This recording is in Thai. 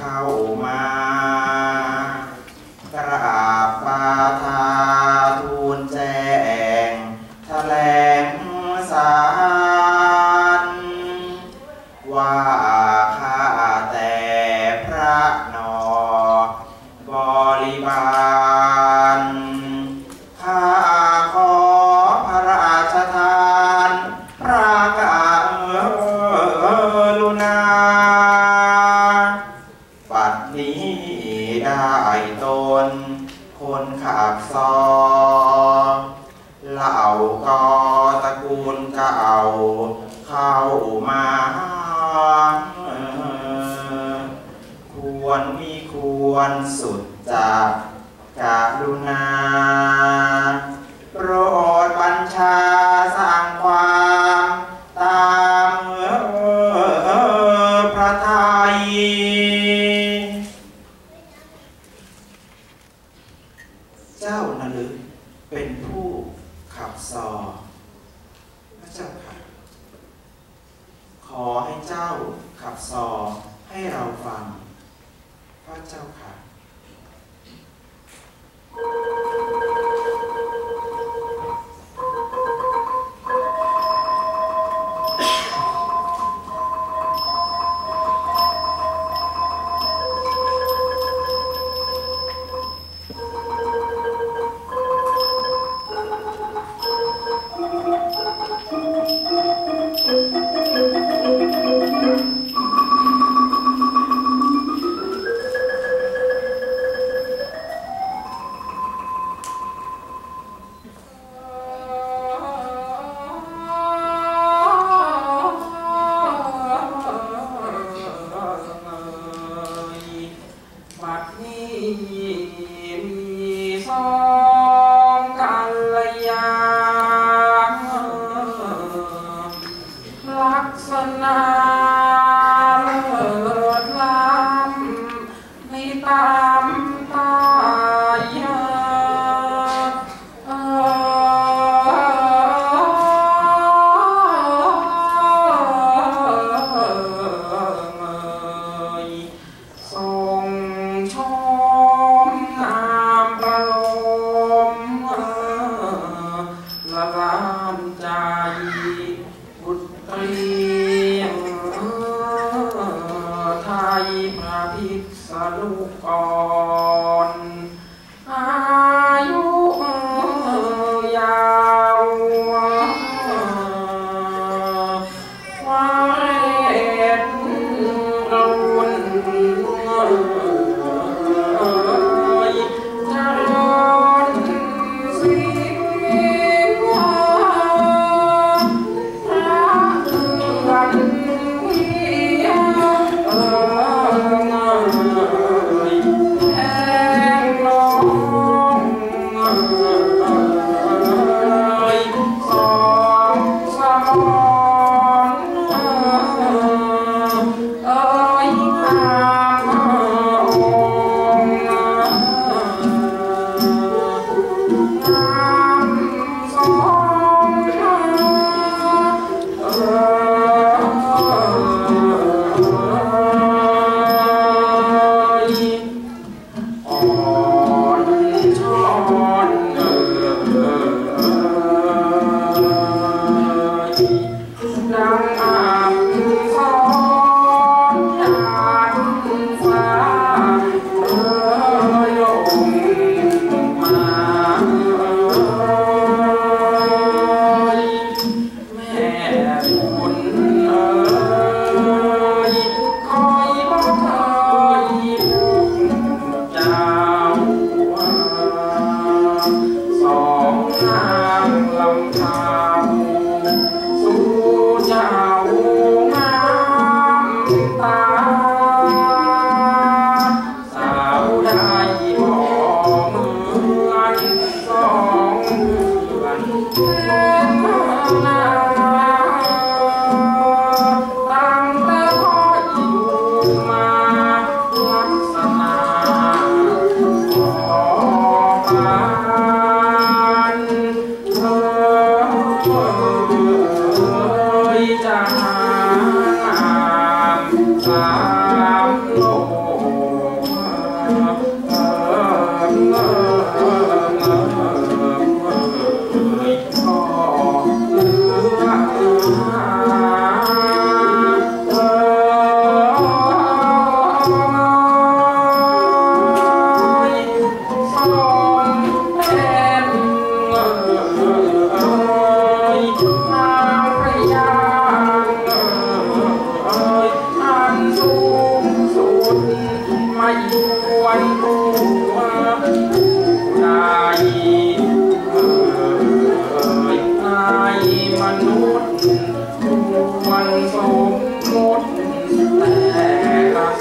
ข้ามา นี้ได้ตน คนขับซอ เหล่ากอตระกูลเก่า เข้ามาควรมีควรสุดจากกรุณา โปรดบัญชา จ้านะลึกเป็นผู้ขับสอพระเจ้าค่ะขอให้เจ้าขับสอให้เราฟัง พระเจ้าค่ะ que Música